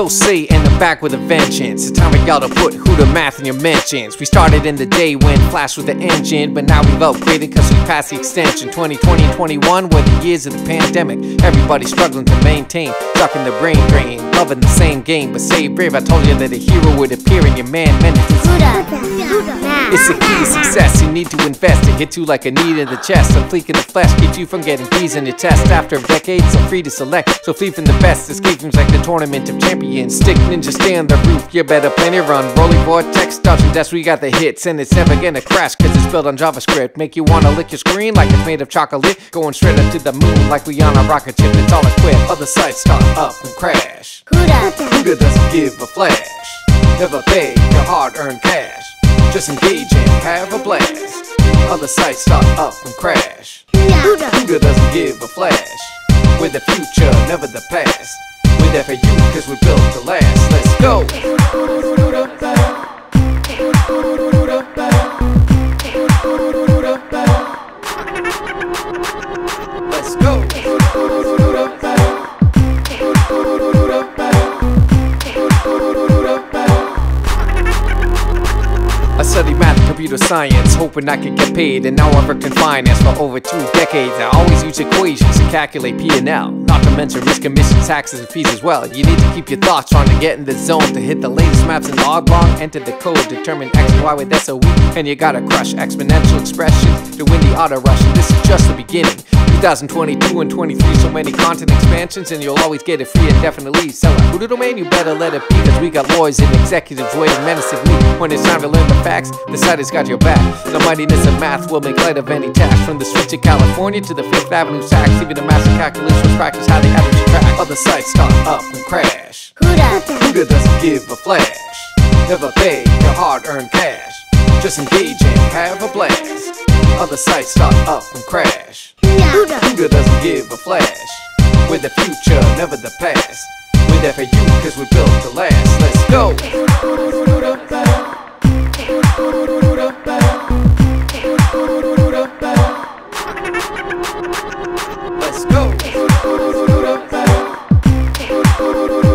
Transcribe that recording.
Soce in the back with a vengeance. It's time for y'all to put Hooda Math in your mentions. We started in the day when Flash was the engine, but now we've upgraded cause we passed the extension. 2020 and 21 were the years of the pandemic. Everybody struggling to maintain, stuck in the brain drain, loving the same game. But say brave, I told you that a hero would appear in your man minutes. Buddha, Buddha. It's a key to success. You need to invest. It hits you like a need in the chest. A fleek in the flesh keeps you from getting D's in your test. After decades, so free to select. So flee from the best. Escape games like the tournament of champions. Stick ninja, stay on the roof. You better plan your run. Rolling vortex, dodging death. We got the hits, and it's never gonna crash cause it's built on JavaScript. Make you wanna lick your screen like it's made of chocolate. Going straight up to the moon like we on a rocket ship. It's all equipped. Other sites start up and crash. Buddha, Hunger doesn't give a flash. Never pay your hard earned cash. Just engage and have a blast. Other sites start up and crash. Buddha, Hunger doesn't give a flash. We're the future, never the past. There for you cause we're built to last. Let's go. Let's go. I studied math and computer science, hoping I could get paid, and now I work in finance for over two decades. I always use equations to calculate P&L, not to mention risk, commissions, taxes, and fees as well. You need to keep your thoughts trying to get in the zone to hit the latest maps in oblong. Enter the code, determine X and Y with SOE, and you gotta crush exponential expressions to win the auto rush. And this is just the beginning. 2022 and 23, so many content expansions, and you'll always get it free indefinitely. Sell a Hooda domain, you better let it be, cause we got lawyers and executives waiting menacingly. When it's time to learn the facts, the site has got your back. The mightiness of math will make light of any task. From the streets of California to the Fifth Avenue sacks, even the massive calculations practice how they average track. Other sites start up and crash. Buddha, Hunger doesn't give a flash. Never pay your hard earned cash. Just engage and have a blast. Other sites start up and crash. Hooda doesn't give a flash. We're the future, never the past. We're there for you, cause we built to last. Let's go! Let's go!